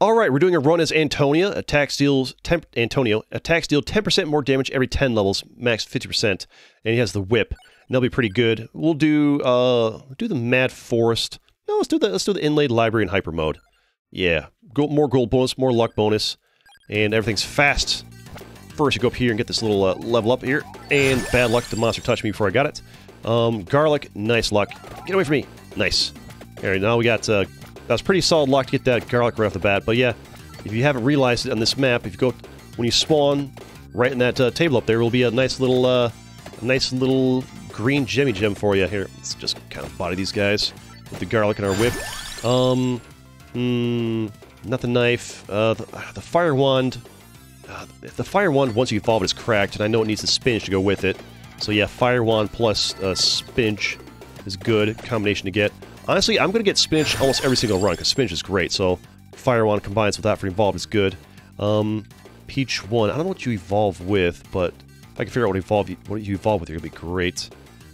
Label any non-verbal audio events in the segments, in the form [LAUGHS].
All right, we're doing a run as Antonia. Attack deals temp- Antonio. Attacks deal 10% more damage every 10 levels, max 50%, and he has the whip. And that'll be pretty good. We'll do uh do the Mad Forest. No, let's do the let's do the inlaid library in hyper mode. Yeah, more gold bonus, more luck bonus, and everything's fast. First, you go up here and get this little uh, level up here, and bad luck. The monster touched me before I got it. Um, garlic, nice luck. Get away from me. Nice. All right, now we got uh, that was pretty solid luck to get that garlic right off the bat. But yeah, if you haven't realized it on this map, if you go when you spawn right in that uh, table up there, will be a nice little, uh, nice little green Jimmy gem for you. Here, let's just kind of body these guys with the garlic and our whip. Um, hmm, not the knife. Uh, the, the fire wand. Uh, the fire wand, once you evolve it, is cracked, and I know it needs the spinach to go with it. So yeah, fire wand plus uh, spinach is good combination to get. Honestly, I'm going to get spinach almost every single run, because spinach is great, so Fire Wand combines with that for Evolve is good. Um, Peachone, I don't know what you evolve with, but if I can figure out what, evolve you, what you evolve with, you're going to be great.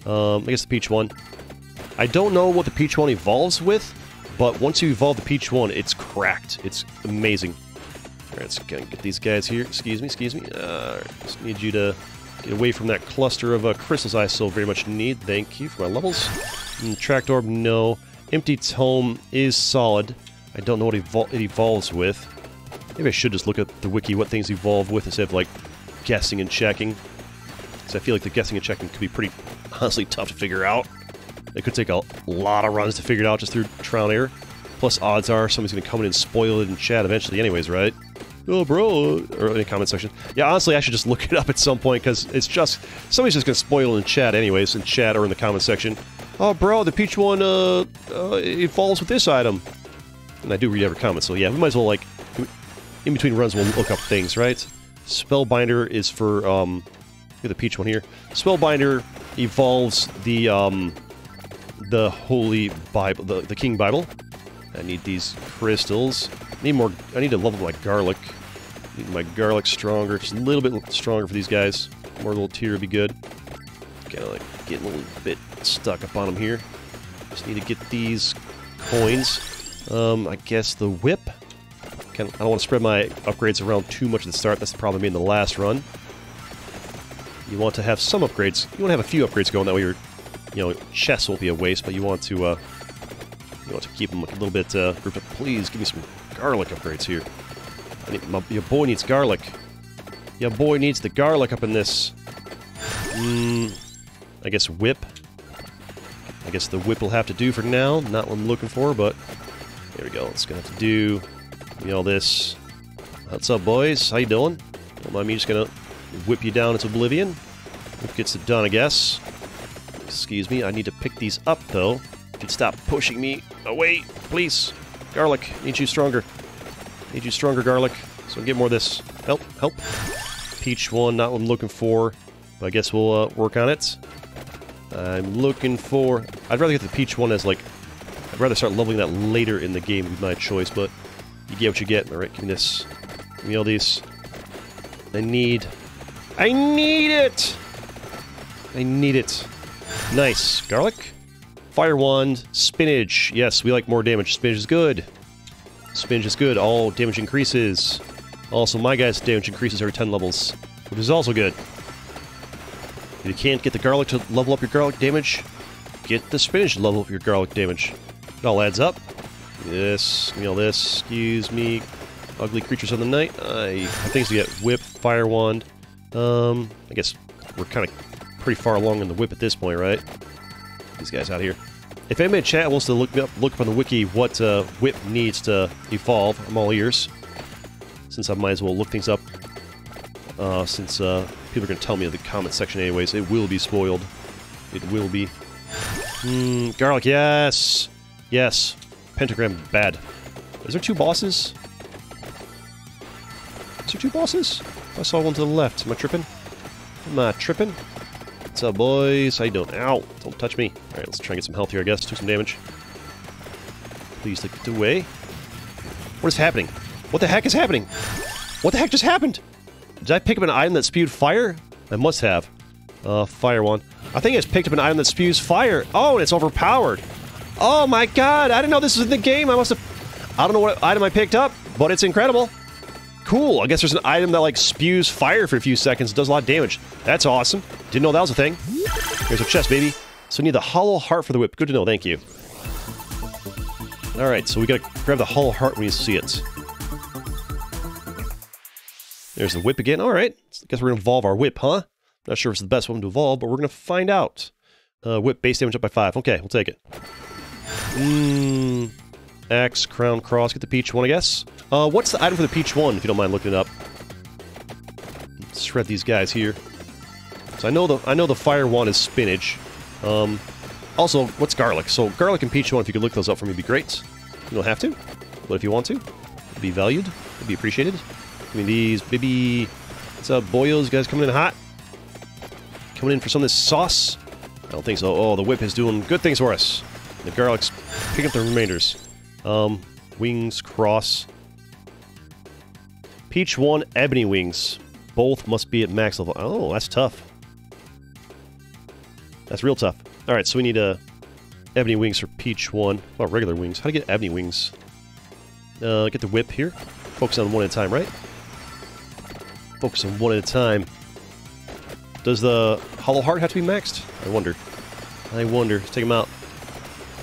Um, I guess the Peachone. I don't know what the Peachone evolves with, but once you evolve the Peachone, it's cracked. It's amazing. Alright, let's get these guys here. Excuse me, excuse me. Uh, just need you to get away from that cluster of uh, crystals I so very much need. Thank you for my levels. Mm, tracked orb, no. Empty tome is solid. I don't know what evol it evolves with. Maybe I should just look at the wiki what things evolve with instead of like guessing and checking. Because I feel like the guessing and checking could be pretty [LAUGHS] honestly tough to figure out. It could take a lot of runs to figure it out just through trial and error. Plus, odds are somebody's going to come in and spoil it in chat eventually anyways, right? Oh, bro, or in the comment section. Yeah, honestly, I should just [LAUGHS] look it up at some point, because it's just... Somebody's just going to spoil it in chat anyways, in chat or in the comment section. Oh, bro, the Peachone, uh, uh, it falls with this item. And I do read every comment, so yeah, we might as well, like, in between runs, we'll look up things, right? Spellbinder is for, um, the Peachone here. Spellbinder evolves the, um, the Holy Bible, the, the King Bible. I need these crystals. I need more, I need to level my garlic. Need my garlic stronger, just a little bit stronger for these guys. More little tier would be good. Kind of like getting a little bit stuck up on them here. Just need to get these coins. Um, I guess the whip. Of, I don't want to spread my upgrades around too much at the start. That's the problem in the last run. You want to have some upgrades. You want to have a few upgrades going. That way your, you know, chests won't be a waste. But you want to, uh, you want to keep them a little bit uh, grouped up. Please give me some garlic upgrades here. Need, my, your boy needs garlic. Your boy needs the garlic up in this. Mmm. I guess whip. I guess the whip will have to do for now. Not what I'm looking for, but there we go. It's gonna have to do. me all this. What's up, boys? How you doing? Don't mind me just gonna whip you down into oblivion. Whip gets it done, I guess. Excuse me, I need to pick these up, though. If you'd stop pushing me away, please. Garlic, need you stronger. Need you stronger, garlic. So get more of this. Help, help. Peachone, not what I'm looking for. But I guess we'll uh, work on it. I'm looking for... I'd rather get the Peachone as, like... I'd rather start leveling that later in the game with my choice, but you get what you get. Alright, give me this. Give me all these. I need... I need it! I need it. Nice. Garlic? Fire wand. Spinach. Yes, we like more damage. Spinach is good. Spinach is good. All damage increases. Also, my guy's damage increases every 10 levels, which is also good. If you can't get the garlic to level up your garlic damage, get the spinach to level up your garlic damage. It all adds up. This, me all this. Excuse me. Ugly creatures of the night. I have things to get. Whip, fire wand. Um, I guess we're kind of pretty far along in the whip at this point, right? These guys out here. If anybody in chat wants to look up look up on the wiki what uh, whip needs to evolve, I'm all ears. Since I might as well look things up. Uh, since uh, People are going to tell me in the comment section anyways. It will be spoiled. It will be. Hmm, garlic, yes! Yes. Pentagram, bad. Is there two bosses? Is there two bosses? I saw one to the left. Am I tripping? Am I tripping? What's up, boys? How you doing? Ow! Don't touch me. Alright, let's try and get some health here, I guess. Do some damage. Please take it away. What is happening? What the heck is happening? What the heck just happened? Did I pick up an item that spewed fire? I must have. Uh, fire one. I think I just picked up an item that spews fire. Oh, and it's overpowered. Oh my god, I didn't know this was in the game. I must have... I don't know what item I picked up, but it's incredible. Cool. I guess there's an item that like spews fire for a few seconds, does a lot of damage. That's awesome. Didn't know that was a thing. Here's a chest, baby. So we need the hollow heart for the whip. Good to know. Thank you. All right, so we gotta grab the hollow heart when you see it. There's the whip again. All right. I guess we're gonna evolve our whip, huh? Not sure if it's the best one to evolve, but we're gonna find out. Uh, whip base damage up by five. Okay, we'll take it. Mmm. Axe, crown, cross. Get the Peachone, I guess. Uh, what's the item for the Peachone, if you don't mind looking it up? Shred these guys here. So I know the I know the fire wand is spinach. Um, also, what's garlic? So garlic and Peachone, if you could look those up for me, would be great. You don't have to, but if you want to, it'd be valued. It'd be appreciated. I mean, these baby... What's up, boyos? You guys coming in hot? Coming in for some of this sauce? I don't think so. Oh, the whip is doing good things for us. The garlic's picking up the remainders. Um, wings, cross. Peachone, ebony wings. Both must be at max level. Oh, that's tough. That's real tough. Alright, so we need a uh, ebony wings for Peachone. Well, regular wings. How to get ebony wings? Uh, get the whip here. Focus on one at a time, right? Focus on one at a time. Does the Hollow Heart have to be maxed? I wonder. I wonder. Let's take him out.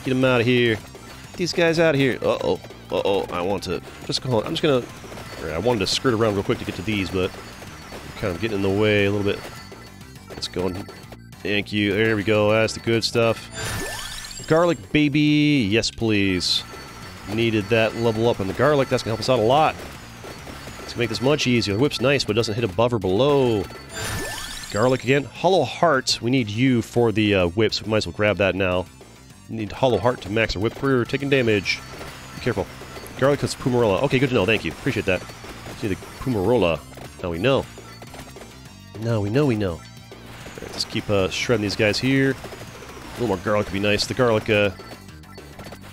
Get him out of here. Get these guys out of here. Uh-oh. Uh-oh. I want to... Just go. I'm just gonna... I wanted to skirt around real quick to get to these, but... Kind of getting in the way a little bit. Let's go. Thank you. There we go. That's the good stuff. Garlic, baby. Yes, please. Needed that level up on the garlic. That's going to help us out a lot. To make this much easier. The whip's nice, but doesn't hit above or below. Garlic again. Hollow Heart. We need you for the uh, whip, so we might as well grab that now. We need Hollow Heart to max our whip career. Taking damage. Be careful. Garlic cuts Pummarola. Okay, good to know. Thank you. Appreciate that. See the Pummarola. Now we know. Now we know we know. Alright, just keep uh, shredding these guys here. A little more garlic would be nice. The garlic, uh,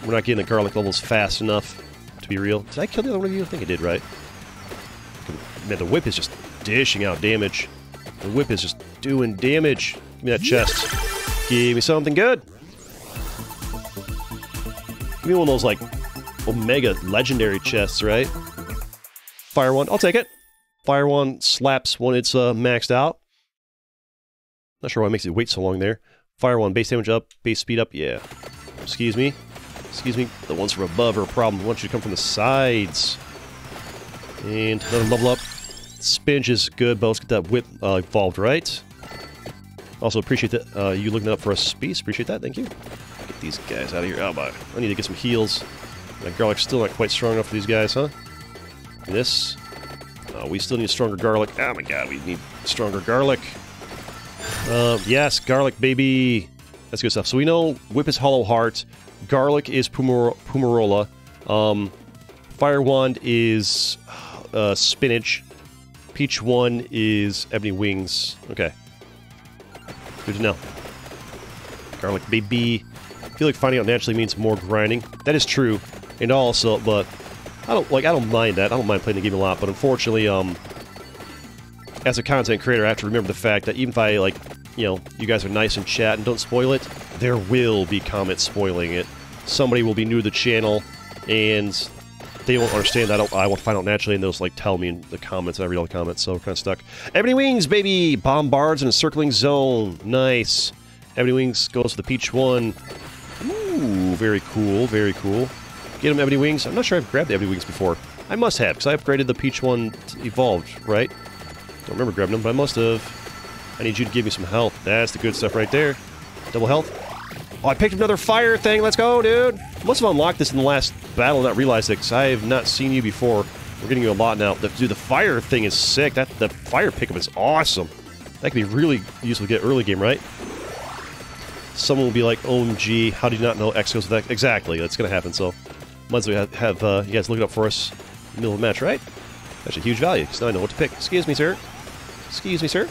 we're not getting the garlic levels fast enough to be real. Did I kill the other one of you? I think I did, right? Man, the whip is just dishing out damage. The whip is just doing damage. Give me that chest. Give me something good. Give me one of those, like, Omega legendary chests, right? Fire wand. I'll take it. Fire wand slaps when it's uh, maxed out. Not sure why it makes it wait so long there. Fire wand, base damage up, base speed up, yeah. Excuse me. Excuse me. The ones from above are a problem. I want you to come from the sides. And another level up. Spinach is good, but let's get that whip uh, evolved, right? Also appreciate that uh, you looking up for a space. Appreciate that, thank you. Get these guys out of here. Oh, my. I need to get some heals. My garlic's still not quite strong enough for these guys, huh? This. Oh, we still need stronger garlic. Oh my god, we need stronger garlic. Uh, yes, garlic, baby. That's good stuff. So we know Whip is Hollow Heart. Garlic is Pumar Pummarola. Um, Fire Wand is uh, Spinach. Peachone is Ebony Wings. Okay. Good to know. Garlic, baby. I feel like finding out naturally means more grinding. That is true. And also, but I don't like I don't mind that. I don't mind playing the game a lot, but unfortunately, um as a content creator, I have to remember the fact that even if I, like, you know, you guys are nice in chat and don't spoil it, there will be comments spoiling it. Somebody will be new to the channel, and they won't understand that. I, I will find out naturally, and they'll just, like, tell me in the comments, and I read all the comments, so kind of stuck. Ebony Wings, baby! Bombards in a circling zone. Nice. Ebony Wings goes for the Peachone. Ooh, very cool, very cool. Get him Ebony Wings. I'm not sure I've grabbed the Ebony Wings before. I must have, because I upgraded the Peachone evolved, right? Don't remember grabbing them, but I must have. I need you to give me some health. That's the good stuff right there. Double health. Oh, I picked another fire thing. Let's go, dude. Must have unlocked this in the last battle and not realized it, because I have not seen you before. We're getting you a lot now. The, dude, the fire thing is sick. That The fire pickup is awesome. That could be really useful to get early game, right? Someone will be like, OMG, how did you not know X goes with X? Exactly, that's going to happen, so might as well have, have uh, you guys look it up for us middle of the match, right? That's a huge value, because now I know what to pick. Excuse me, sir. Excuse me, sir.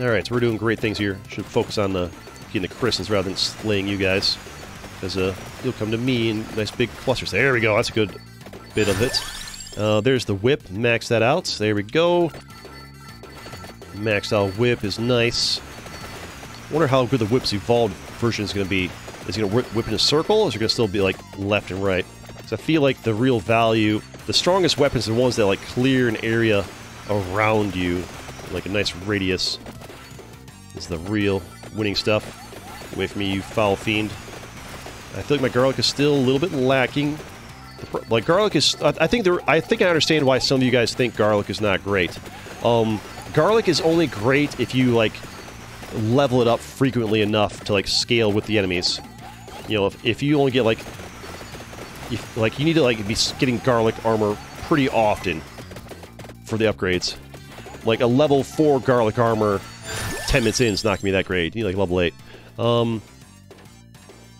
Alright, so we're doing great things here. Should focus on the getting the crystals rather than slaying you guys. Because uh, you'll come to me in nice big clusters. There we go, that's a good bit of it. Uh, there's the whip, max that out. There we go. Maxed out whip is nice. wonder how good the whip's evolved version is going to be. Is it going to whip in a circle, or is it going to still be like left and right? So I feel like the real value, the strongest weapons are the ones that like clear an area around you, like a nice radius. Is the real winning stuff. Away from me, you foul fiend. I feel like my garlic is still a little bit lacking. Like garlic is, I think there, I think I understand why some of you guys think garlic is not great. Um, garlic is only great if you like level it up frequently enough to like scale with the enemies. You know, if, if you only get like, if, like you need to like be getting garlic armor pretty often for the upgrades. Like a level four garlic armor, ten minutes in is not gonna be that great. You need like level eight. Um,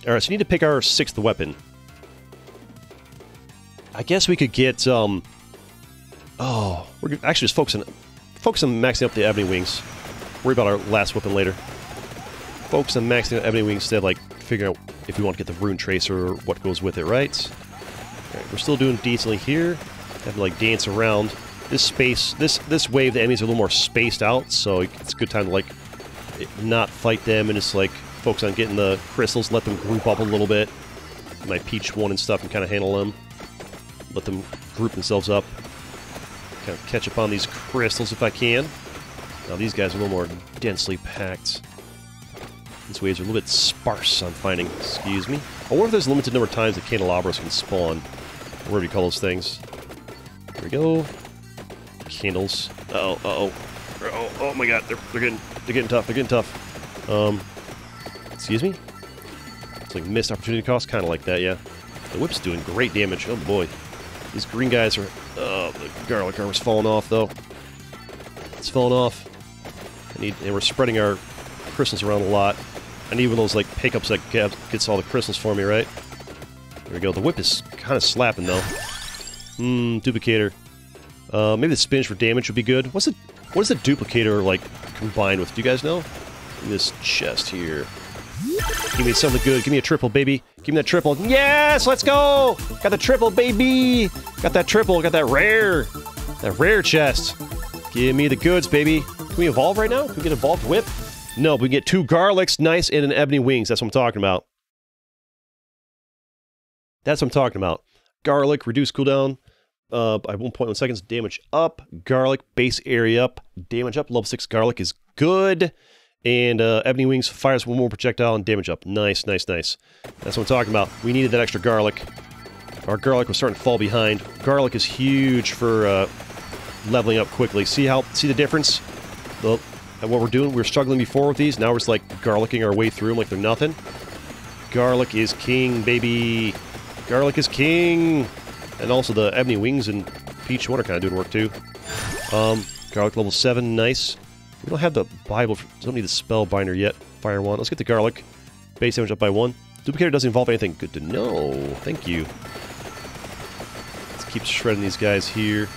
all right, so we need to pick our sixth weapon. I guess we could get, um... Oh, we're actually just focusing, focus on maxing up the Ebony Wings. Worry about our last weapon later. Focus on maxing up Ebony Wings instead of, like, figuring out if we want to get the Rune Tracer or what goes with it, right? Alright, we're still doing decently here. Have to, like, dance around. This space, this this wave, the enemies are a little more spaced out, so it's a good time to, like, not fight them and just, like, focus on getting the crystals, let them group up a little bit. My Peachone and stuff and kind of handle them. Let them group themselves up. Kind of catch up on these crystals if I can. Now these guys are a little more densely packed. These waves are a little bit sparse on finding. Excuse me. I wonder if there's a limited number of times that candelabras can spawn. Whatever you call those things. There we go. Candles. Uh oh, uh oh. Oh, oh my god, they're, they're getting they're getting tough, they're getting tough. Um, Excuse me? It's like missed opportunity cost, kind of like that, yeah. The whip's doing great damage. Oh boy. These green guys are... Oh, the garlic armor's falling off, though. It's falling off. I need, and we're spreading our crystals around a lot. I need one of those, like, pickups that get, gets all the crystals for me, right? There we go. The whip is kind of slapping, though. Hmm, duplicator. Uh, maybe the spinach for damage would be good. What's it? What is the duplicator, like, combined with? Do you guys know? This chest here. Give me something good. Give me a triple, baby. Give me that triple. Yes, let's go. Got the triple, baby. Got that triple. Got that rare. That rare chest. Give me the goods, baby. Can we evolve right now? Can we get evolved whip? No, but we get two garlics, nice, and an ebony wings. That's what I'm talking about. That's what I'm talking about. Garlic, reduce cooldown uh, by 1.1 seconds, damage up. Garlic, base area up, damage up. Level 6 garlic is good. And uh, Ebony Wings fires one more projectile and damage up. Nice, nice, nice. That's what I'm talking about. We needed that extra garlic. Our garlic was starting to fall behind. Garlic is huge for uh, leveling up quickly. See how? See the difference? The, what we're doing? We were struggling before with these. Now we're just like garlicking our way through them like they're nothing. Garlic is king, baby. Garlic is king. And also the Ebony Wings and Peachone are kind of doing work too. Um, garlic level 7, nice. We don't have the Bible. For, don't need the Spellbinder yet. Fire wand. Let's get the garlic. Base damage up by one. Duplicator doesn't involve anything. Good to know. Thank you. Let's keep shredding these guys here.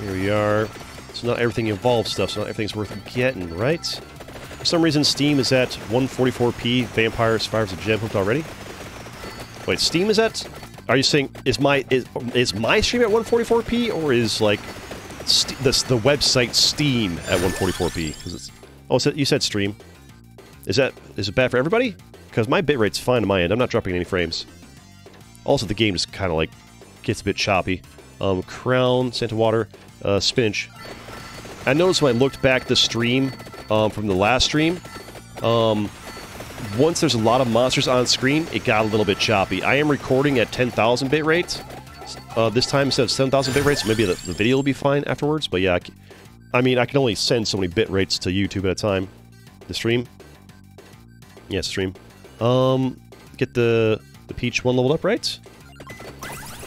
Here we are. So not everything involves stuff, so not everything's worth getting, right? For some reason, Steam is at 144p. Vampire Survivors of Gem hooked already. Wait, Steam is at... Are you saying... Is my... Is, is my stream at 144p, or is, like, St the, website Steam at 144p. It's, oh, so you said stream. Is that is it bad for everybody? Because my bitrate's fine on my end. I'm not dropping any frames. Also, the game just kind of like gets a bit choppy. Um, Crown, Santa Water, uh, Spinach. I noticed when I looked back the stream um, from the last stream, um, once there's a lot of monsters on screen, it got a little bit choppy. I am recording at 10,000 bitrate, uh, this time instead of 7,000 bit rates. Maybe the, the, video will be fine afterwards. But yeah, I, I, mean, I can only send so many bit rates to YouTube at a time. The stream. Yeah, stream. Um, get the the Peachone leveled up, right?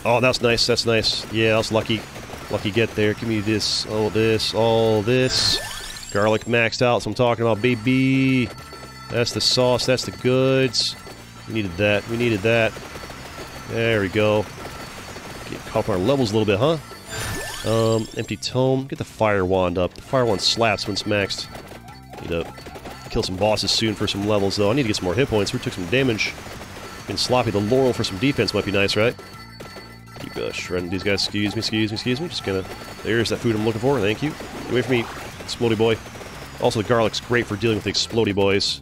Oh, that's nice. That's nice. Yeah, was lucky. Lucky get there. Give me this, all this, all this. Garlic maxed out. So I'm talking about, baby. That's the sauce. That's the goods. We needed that. We needed that. There we go. Get caught on our levels a little bit, huh? Um, empty tome. Get the fire wand up. The fire wand slaps when it's maxed. Need to kill some bosses soon for some levels, though. I need to get some more hit points. We took some damage. Been sloppy. The laurel for some defense might be nice, right? Keep uh, shredding these guys. Excuse me, excuse me, excuse me. Just gonna... There's that food I'm looking for. Thank you. Get away from me, explody boy. Also, the garlic's great for dealing with the explody boys.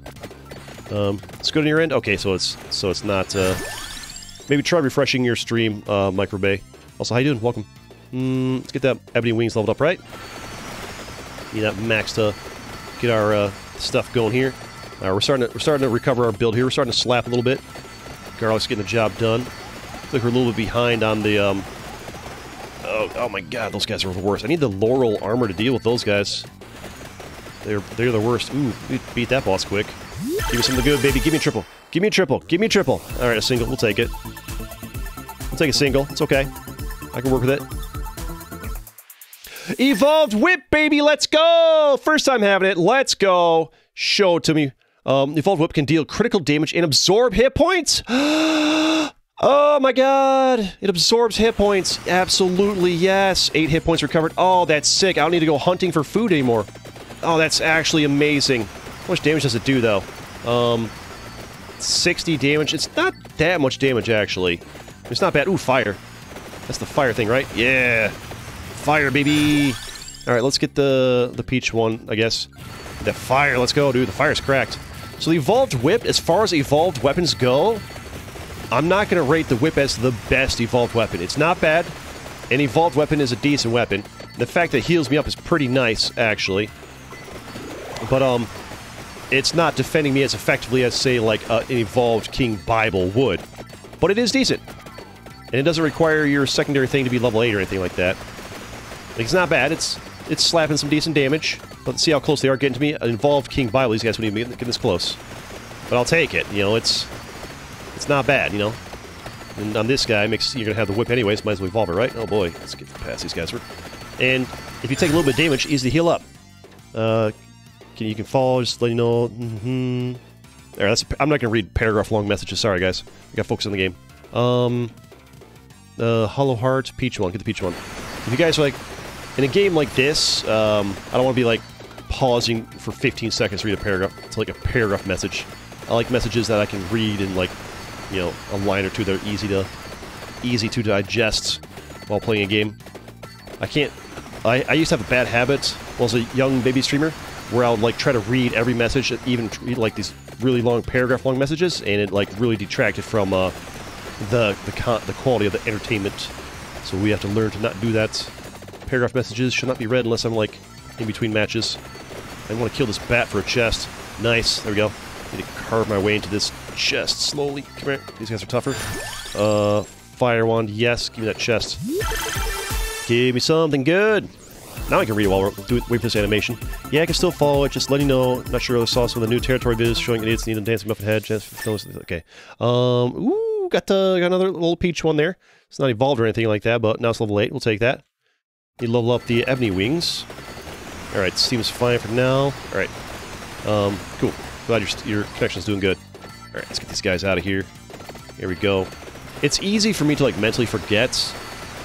Um, it's good on your end? Okay, so it's so it's not, uh... maybe try refreshing your stream, uh, Micro Bay. Also, how you doing? Welcome. Mm, let's get that Ebony Wings leveled up, right? Need that max to get our uh, stuff going here. We're starting to we're starting to recover our build here. We're starting to slap a little bit. Garlic's getting the job done. Looks like we're a little bit behind on the. Um, oh, oh my God, those guys are the worst. I need the Laurel armor to deal with those guys. They're they're the worst. Ooh, beat that boss quick. Give me something good, baby. Give me a triple. Give me a triple. Give me a triple. All right, a single. We'll take it. We'll take a single. It's okay. I can work with it. Evolved Whip, baby. Let's go. First time having it. Let's go. Show it to me. Um, Evolved Whip can deal critical damage and absorb hit points. [GASPS] oh my god. It absorbs hit points. Absolutely, yes. Eight hit points recovered. Oh, that's sick. I don't need to go hunting for food anymore. Oh, that's actually amazing. How much damage does it do, though? Um, 60 damage. It's not that much damage, actually. It's not bad. Ooh, fire. That's the fire thing, right? Yeah. Fire, baby. All right, let's get the the Peachone, I guess. The fire. Let's go, dude. The fire's cracked. So the evolved whip, as far as evolved weapons go, I'm not going to rate the whip as the best evolved weapon. It's not bad. An evolved weapon is a decent weapon. The fact that it heals me up is pretty nice, actually. But, um, it's not defending me as effectively as, say, like uh, an evolved King Bible would. But it is decent. And it doesn't require your secondary thing to be level 8 or anything like that. Like, it's not bad. It's it's slapping some decent damage. But let's see how close they are getting to me. An evolved King Bible. These guys wouldn't even get this close. But I'll take it. You know, it's it's not bad, you know. And on this guy, makes you're to have the whip anyways. Might as well evolve it, right? Oh boy, let's get past these guys. And if you take a little bit of damage, easy to heal up. Uh, can, you can follow, just let you know. Mm -hmm. There, that's, I'm not going to read paragraph-long messages. Sorry, guys. We got to focus on the game. Um, uh, Hollow Heart, Peachone. Get the Peachone. If you guys are like, in a game like this, um, I don't want to be like pausing for 15 seconds to read a paragraph. It's like a paragraph message. I like messages that I can read in like, you know, a line or two that are easy to, easy to digest while playing a game. I can't. I, I used to have a bad habit while I was a young baby streamer, where I would like try to read every message, even like these really long paragraph long messages, and it like really detracted from uh, the the the quality of the entertainment. So we have to learn to not do that. Paragraph messages should not be read unless I'm, like, in between matches. I want to kill this bat for a chest. Nice. There we go. Need to carve my way into this chest slowly. Come here. These guys are tougher. Uh, fire wand. Yes. Give me that chest. Give me something good. Now I can read it while we're doing, waiting for this animation. Yeah, I can still follow it. Just letting you know. Not sure I saw some of the new territory videos showing idiots need a dancing muffin head. Okay. Um, ooh, got, got another little Peachone there. It's not evolved or anything like that, but now it's level 8. We'll take that. You level up the Ebony Wings. Alright, seems fine for now. Alright. Um, cool. Glad your, your connection's doing good. Alright, let's get these guys out of here. Here we go. It's easy for me to, like, mentally forget.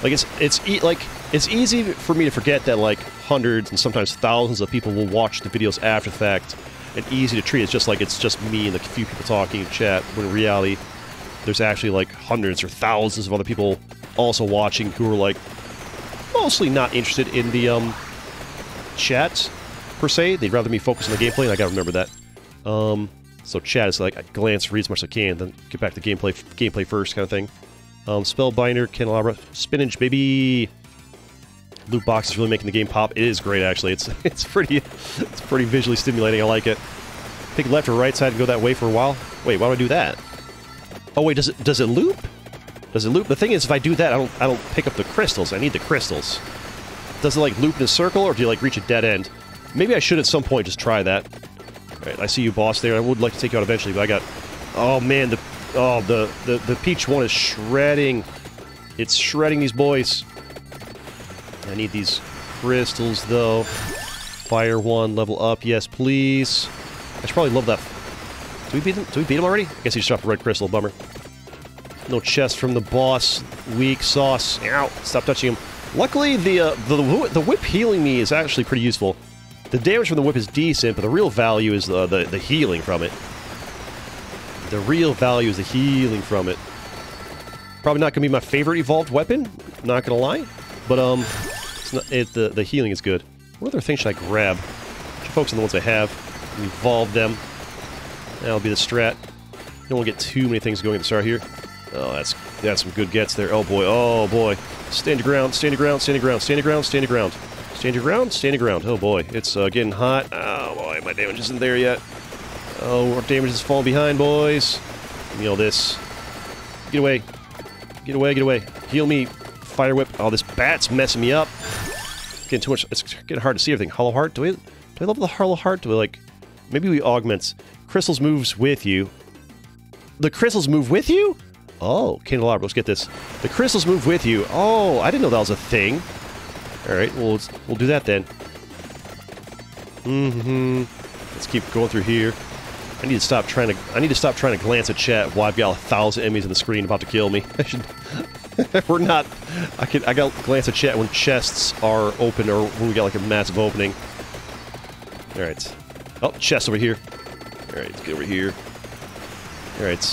Like, it's, it's, e like, it's easy for me to forget that, like, hundreds and sometimes thousands of people will watch the videos after the fact, and easy to treat. It's just like it's just me and a few people talking in chat, when in reality, there's actually, like, hundreds or thousands of other people also watching who are, like, mostly not interested in the um, chat, per se. They'd rather me focus on the gameplay, and I gotta remember that. Um, so chat is like, I glance, read as much as I can, then get back to gameplay gameplay first kind of thing. Um, Spellbinder, Candelabra, Spinach, baby! Loot box is really making the game pop. It is great, actually. It's [LAUGHS] it's pretty it's pretty visually stimulating. I like it. Pick left or right side and go that way for a while. Wait, why do I do that? Oh wait, does it does it loop? Does it loop? The thing is, if I do that, I don't I don't pick up the crystals. I need the crystals. Does it, like, loop in a circle, or do you, like, reach a dead end? Maybe I should at some point just try that. Alright, I see you, boss, there. I would like to take you out eventually, but I got... Oh, man, the... Oh, the, the, the Peachone is shredding. It's shredding these boys. I need these crystals, though. Fire wand, level up. Yes, please. I should probably love that. Do we beat him? Do we beat him already? I guess he just dropped a red crystal. Bummer. No chest from the boss. Weak sauce. Ow! Stop touching him. Luckily, the, uh, the the whip healing me is actually pretty useful. The damage from the whip is decent, but the real value is the, the, the healing from it. The real value is the healing from it. Probably not going to be my favorite evolved weapon, not going to lie. But, um, not, it, the, the healing is good. What other things should I grab? Should focus on the ones I have. Evolve them. That'll be the strat. Don't want to get too many things going at the start here. Oh, that's that's some good gets there. Oh boy, oh boy. Stand your ground, stand your ground, stand your ground, stand your ground, stand your ground. Stand your ground, stand your ground. Oh boy, it's uh, getting hot. Oh boy, my damage isn't there yet. Oh, our damage is falling behind, boys. Give me all this. Get away. Get away, get away. Heal me. Fire whip. Oh, this bat's messing me up. Getting too much. It's getting hard to see everything. Hollow heart. Do we? Do I level the hollow heart? Do we like? Maybe we augment. Crystals moves with you. The crystals move with you? Oh, candelabra. Let's get this. The crystals move with you. Oh, I didn't know that was a thing. All right, well, let's, we'll do that then. Mm-hmm. Let's keep going through here. I need to stop trying to. I need to stop trying to glance at chat while I've got a thousand enemies on the screen about to kill me. I [LAUGHS] should. We're not. I can. I got glance at chat when chests are open or when we got like a massive opening. All right. Oh, chest over here. All right, let's get over here. All right.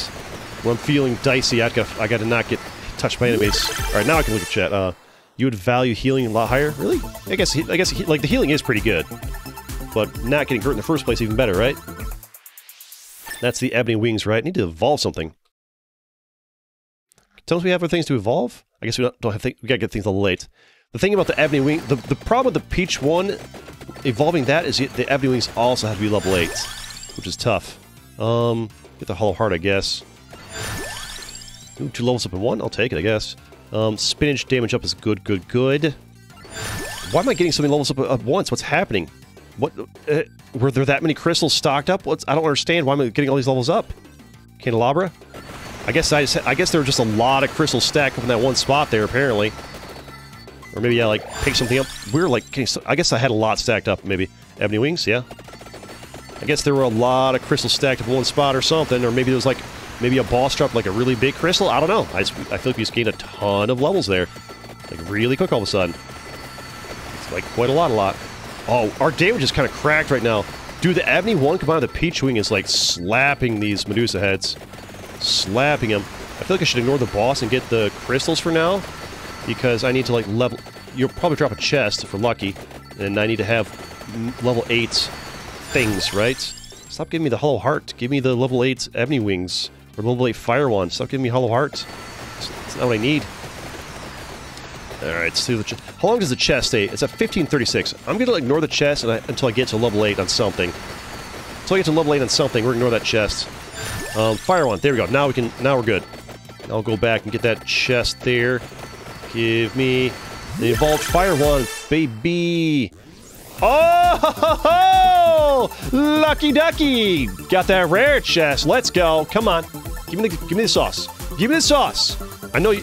When I'm feeling dicey, I got. I got to not get touched by enemies. All right, now I can look at chat. Uh, you would value healing a lot higher. Really? I guess. I guess. Like the healing is pretty good, but not getting hurt in the first place even better, right? That's the Ebony Wings, right? Need to evolve something. Tell us we have other things to evolve? I guess we don't, don't have things. We gotta get things a little late. The thing about the Ebony Wing, the, the problem with the Peachone, evolving that is the Ebony Wings also have to be level 8, which is tough. Um, get the Hollow Heart, I guess. Ooh, two levels up in one? I'll take it, I guess. Um, spinach damage up is good, good, good. Why am I getting so many levels up at once? What's happening? What? Uh, were there that many crystals stocked up? What's, I don't understand. Why am I getting all these levels up? Candelabra? I guess I, just, I guess there were just a lot of crystals stacked up in that one spot there, apparently. Or maybe I, like, picked something up. We were, like, I guess I had a lot stacked up, maybe. Ebony Wings, yeah. I guess there were a lot of crystals stacked up in one spot or something. Or maybe there was, like, maybe a boss dropped, like, a really big crystal. I don't know. I, just, I feel like we just gained a ton of levels there. Like, really quick all of a sudden. It's, like, quite a lot, a lot. Oh, our damage is kind of cracked right now. Dude, the Ebony 1 combined with the Peach Wing is like slapping these Medusa heads. Slapping them. I feel like I should ignore the boss and get the crystals for now. Because I need to like level... You'll probably drop a chest if we're lucky. And I need to have level 8 things, right? Stop giving me the Hollow Heart. Give me the level 8 Ebony Wings. Or level 8 Fire Wand. Stop giving me Hollow Heart. That's not what I need. Alright, let's do the. How long does the chest stay? It's at 1536. I'm to ignore the chest I, until I get to level 8 on something. Until I get to level 8 on something, we're to ignore that chest. Um, fire wand. There we go. Now we can. Now we're good. I'll go back and get that chest there. Give me the evolved fire wand, baby. Oh, [LAUGHS] lucky ducky! Got that rare chest. Let's go. Come on. Give me the. Give me the sauce. Give me the sauce. I know you.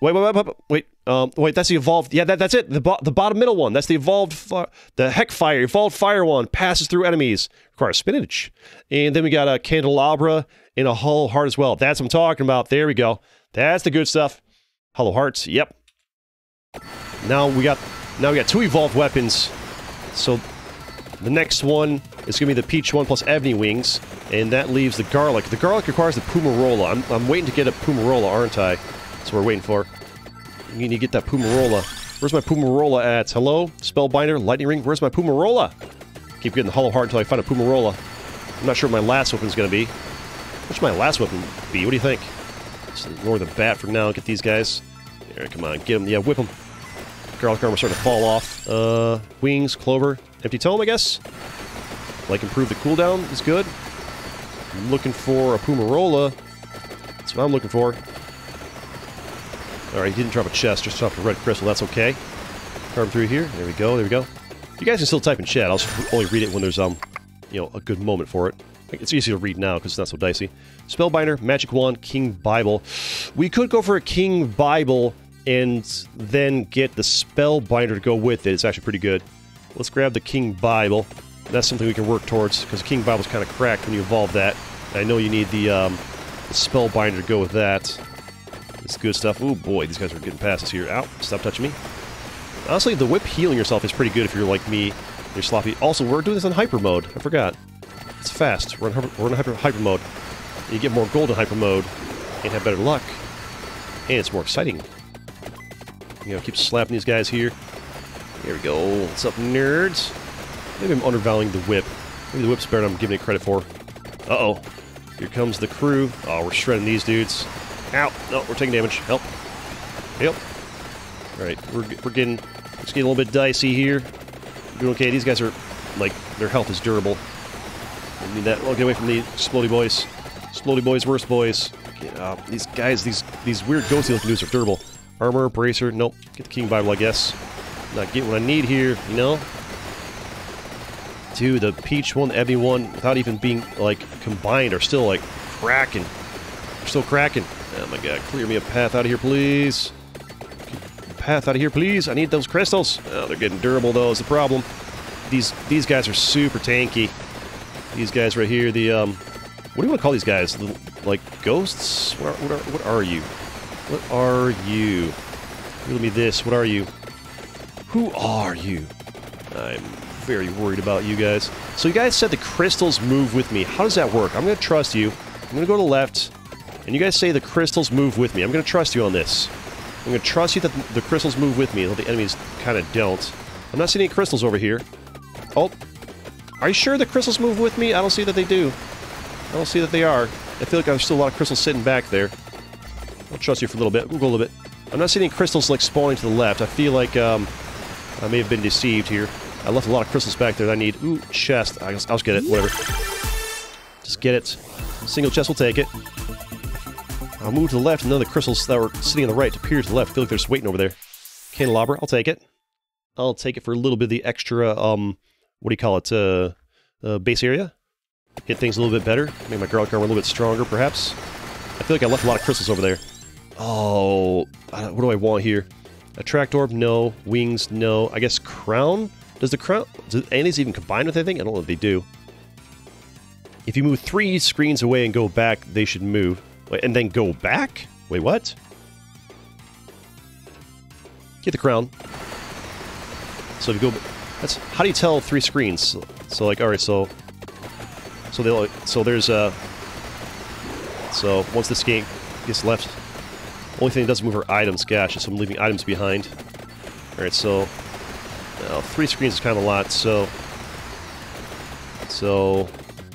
Wait. Wait, wait, wait, wait. Um, wait, that's the evolved. Yeah, that, that's it. The, bo the bottom middle one. That's the evolved. the heck fire. Evolved fire wand passes through enemies. Requires spinach. And then we got a candelabra and a hollow heart as well. That's what I'm talking about. There we go. That's the good stuff. Hollow hearts. Yep. Now we got. Now we got two evolved weapons. So the next one is going to be the Peachone plus ebony wings, and that leaves the garlic. The garlic requires the Pummarola. I'm, I'm waiting to get a Pummarola, aren't I? What we're waiting for. You need to get that Pummarola. Where's my Pummarola at? Hello? Spellbinder? Lightning Ring? Where's my Pummarola? Keep getting the Hollow Heart until I find a Pummarola. I'm not sure what my last weapon's gonna be. What should my last weapon be? What do you think? Just ignore the bat for now. Get these guys. There, come on. Get them. Yeah, whip them. Garlic armor starting to fall off. Uh, wings, clover. Empty tome, I guess? Like improve the cooldown is good. I'm looking for a Pummarola. That's what I'm looking for. Alright, he didn't drop a chest, just dropped a red crystal. That's okay. Carve through here. There we go, there we go. You guys can still type in chat. I'll only read it when there's, um, you know, a good moment for it. It's easy to read now because it's not so dicey. Spellbinder, Magic Wand, King Bible. We could go for a King Bible and then get the Spellbinder to go with it. It's actually pretty good. Let's grab the King Bible. That's something we can work towards because the King Bible's kind of cracked when you evolve that. I know you need the, um, the Spellbinder to go with that. It's good stuff. Oh boy, these guys are getting past us here. Out! stop touching me. Honestly, the whip healing yourself is pretty good if you're like me. You're sloppy. Also, we're doing this in hyper mode. I forgot. It's fast. We're in, hyper, we're in hyper, hyper mode. You get more gold in hyper mode and have better luck. And it's more exciting. You know, keep slapping these guys here. Here we go. What's up, nerds? Maybe I'm undervaluing the whip. Maybe the whip's better than I'm giving it credit for. Uh-oh. Here comes the crew. Oh, we're shredding these dudes. Ow! No, we're taking damage. Help. Help. Alright, we're, we're getting, it's getting a little bit dicey here. Doing okay. These guys are, like, their health is durable. I need that. Oh, get away from the explody boys. Explody boys, worst boys. Get up. These guys, these these weird ghosty looking dudes are durable. Armor, bracer, nope. Get the King Bible, I guess. Not getting what I need here, you know? Dude, the Peachone, the Ebony one, without even being, like, combined, are still, like, cracking. They're still cracking. Oh my god, clear me a path out of here, please. Path out of here, please. I need those crystals. Oh, they're getting durable, though, is the problem. These these guys are super tanky. These guys right here, the, um... What do you want to call these guys? The, like, ghosts? What are, what are, what are you? What are you? Riddle me this. What are you? Who are you? I'm very worried about you guys. So you guys said the crystals move with me. How does that work? I'm going to trust you. I'm going to go to the left. And you guys say the crystals move with me. I'm going to trust you on this. I'm going to trust you that the crystals move with me, though the enemies kind of don't. I'm not seeing any crystals over here. Oh. Are you sure the crystals move with me? I don't see that they do. I don't see that they are. I feel like there's still a lot of crystals sitting back there. I'll trust you for a little bit. We'll go a little bit. I'm not seeing any crystals, like, spawning to the left. I feel like, um, I may have been deceived here. I left a lot of crystals back there that I need. Ooh, chest. I guess I'll just get it. Whatever. Just get it. Single chest will take it. I'll move to the left, and none of the crystals that were sitting on the right appear to the left. I feel like they're just waiting over there. Candelabra. I'll take it. I'll take it for a little bit of the extra, um, what do you call it, uh, uh base area? Get things a little bit better. Make my garlic armor a little bit stronger, perhaps. I feel like I left a lot of crystals over there. Oh, what do I want here? Attract orb, no. Wings, no. I guess crown? Does the crown... Do any of these even combine with anything? I don't know if they do. If you move three screens away and go back, they should move. Wait, and then go back? Wait, what? Get the crown. So if you go... That's... How do you tell three screens? So, like, alright, so... So they so there's uh so once this game gets left, only thing that doesn't move are items. Gosh, so I'm leaving items behind. All right, so now three screens is kind of a lot. So so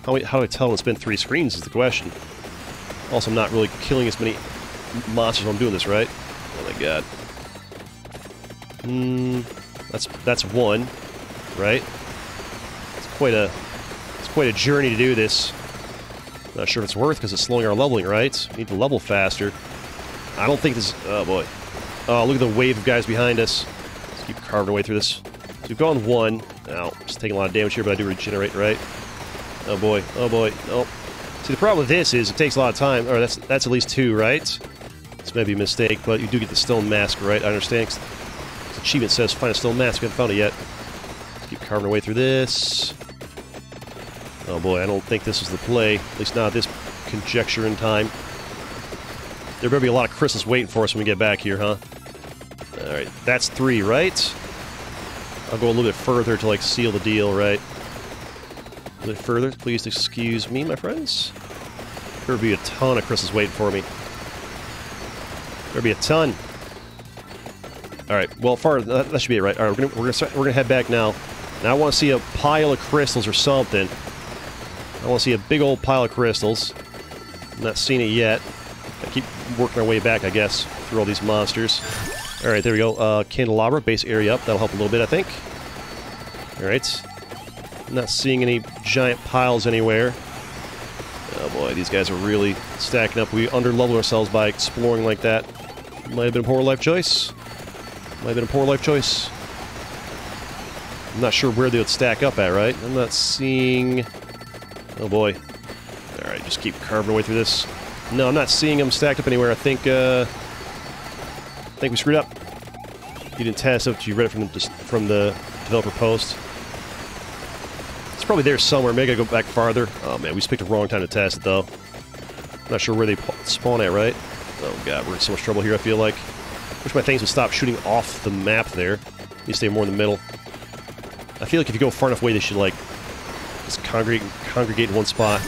how, how do I tell it's been three screens is the question. Also, I'm not really killing as many monsters when I'm doing this, right? Oh my god. Hmm, that's that's one, right? It's quite a it's quite a journey to do this. Not sure if it's worth because it's slowing our leveling, right? We need to level faster. I don't think this... Oh, boy. Oh, look at the wave of guys behind us. Let's keep carving our way through this. So we've gone one. Now, just taking a lot of damage here, but I do regenerate, right? Oh, boy. Oh, boy. Oh. See, the problem with this is it takes a lot of time. Or that's that's at least two, right? This may be a mistake, but you do get the stone mask, right? I understand. This achievement says find a stone mask. We haven't found it yet. Let's keep carving our way through this. Oh boy, I don't think this is the play. At least not this conjecture in time. There better be a lot of crystals waiting for us when we get back here, huh? Alright, that's three, right? I'll go a little bit further to, like, seal the deal, right? Bit further. Please excuse me, my friends. There'll be a ton of crystals waiting for me. There'll be a ton. Alright, well, far that, that, should be it, right? Alright, we're gonna, we're, gonna, we're gonna head back now. Now I want to see a pile of crystals or something. I want to see a big old pile of crystals. I'm not seeing it yet. I keep working my way back, I guess, through all these monsters. Alright, there we go. Uh, candelabra, base area up. That'll help a little bit, I think. Alright. Not seeing any giant piles anywhere. Oh boy, these guys are really stacking up. We under-leveled ourselves by exploring like that. Might have been a poor life choice. Might have been a poor life choice. I'm not sure where they would stack up at, right? I'm not seeing... Oh boy. Alright, just keep carving away through this. No, I'm not seeing them stacked up anywhere. I think, uh... I think we screwed up. You didn't test it, you read it from the, from the developer post. It's probably there somewhere. Maybe I go back farther. Oh man, we just picked the wrong time to test it, though. Not sure where they spawn at, right? Oh god, we're in so much trouble here, I feel like. Wish my things would stop shooting off the map there. You stay more in the middle. I feel like if you go far enough away, they should, like, just congregate, congregate in one spot.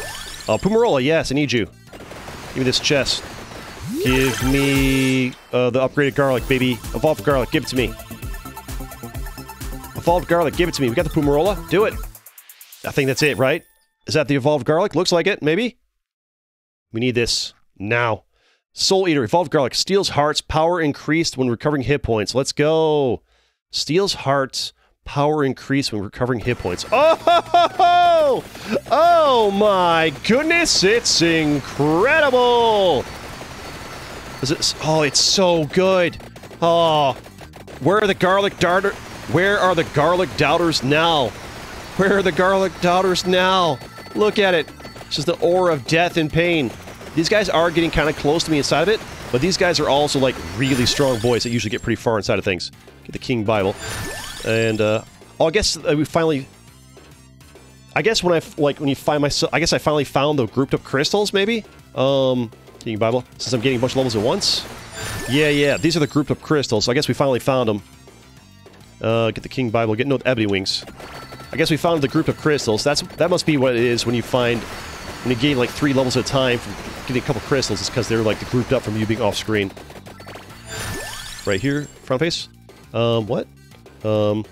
Uh, Pummarola, yes, I need you. Give me this chest. Give me uh, the upgraded garlic, baby. Evolved garlic, give it to me. Evolved garlic, give it to me. We got the Pummarola. Do it. I think that's it, right? Is that the evolved garlic? Looks like it, maybe? We need this now. Soul Eater, Evolved Garlic, steals hearts, power increased when recovering hit points. Let's go. Steals hearts, power increased when recovering hit points. [LAUGHS] Oh, oh my goodness, it's incredible. Is it? Oh, it's so good. Oh, where are the garlic darter? Where are the garlic doubters now? Where are the garlic doubters now? Look at it. It's just the aura of death and pain. These guys are getting kind of close to me inside of it, but these guys are also like really strong boys that usually get pretty far inside of things. Get the King Bible. And, uh, oh, I guess uh, we finally... I guess when I, like, when you find myself... I guess I finally found the grouped up crystals, maybe? Um, King Bible. Since I'm getting a bunch of levels at once? Yeah, yeah, these are the grouped up crystals, I guess we finally found them. Uh, get the King Bible, get no ebony wings. I guess we found the group of crystals. That's That must be what it is when you find... When you gain, like, three levels at a time from getting a couple crystals, it's because they're, like, grouped up from you being off-screen. Right here, front face. Um, what? Um,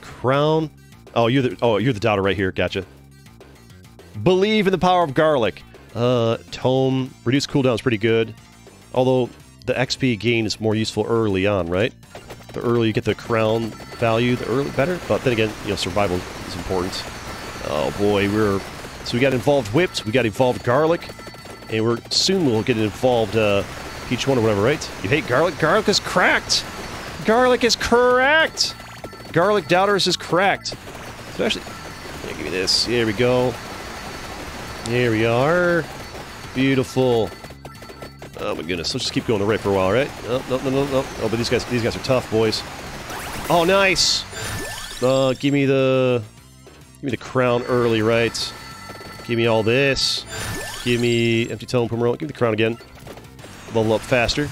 crown. Oh, you're the oh you're the doubter right here. Gotcha. Believe in the power of garlic. Uh, tome reduce cooldown is pretty good, although the XP gain is more useful early on, right? The earlier you get the crown value, the early better. But then again, you know, survival is important. Oh boy, we're so we got involved whipped, we got involved garlic, and we're soon we'll get involved uh, Peachone or whatever, right? You hate garlic? Garlic is cracked. Garlic is correct! Garlic Doubters is correct. Especially... Yeah, give me this. Here we go. Here we are. Beautiful. Oh my goodness. Let's just keep going the right for a while, right? Oh, no, no, no, no. Oh, but these guys, these guys are tough, boys. Oh, nice! Uh, give me the... Give me the crown early, right? Give me all this. Give me empty tome Pummarola. Give me the crown again. Level up faster.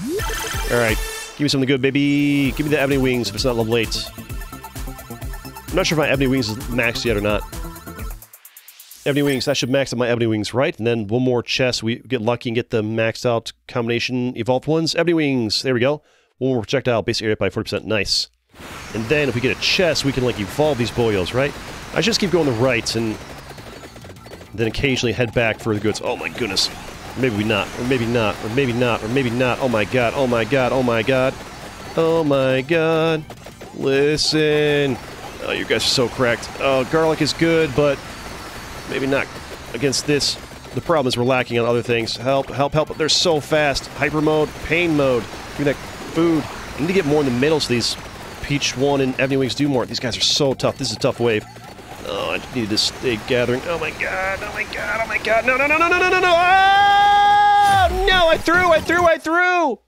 Alright. Give me something good, baby. Give me the ebony wings if it's not level 8. I'm not sure if my ebony wings is maxed yet or not. Ebony wings, I should max out my ebony wings, right? And then one more chest. We get lucky and get the maxed out combination evolved ones. Ebony wings, there we go. One more projectile, base area by 40%, nice. And then if we get a chest, we can like evolve these boyos, right? I just keep going the right and then occasionally head back for the goods. Oh my goodness. Maybe we not, or maybe not, or maybe not, or maybe not. Oh my god, oh my god, oh my god. Oh my god. Listen. Oh, you guys are so cracked. Oh, garlic is good, but maybe not against this. The problem is we're lacking on other things. Help, help, help. They're so fast. Hyper mode, pain mode. Give me that food. I need to get more in the middle so these Peachone and Ebony Wings do more. These guys are so tough. This is a tough wave. Oh, I need this stay gathering. Oh my god, oh my god, oh my god. No, no, no, no, no, no, no, no. Oh, no, I threw, I threw, I threw.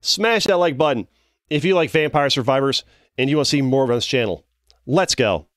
Smash that like button if you like Vampire Survivors and you want to see more of on this channel. Let's go.